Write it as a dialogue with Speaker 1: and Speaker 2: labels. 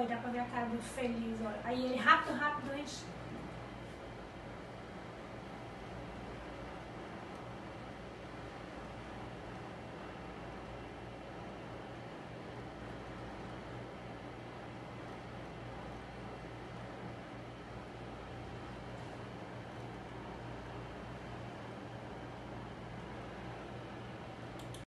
Speaker 1: olha, dá pra ver a cara do feliz, olha. Aí ele rápido, rápido, a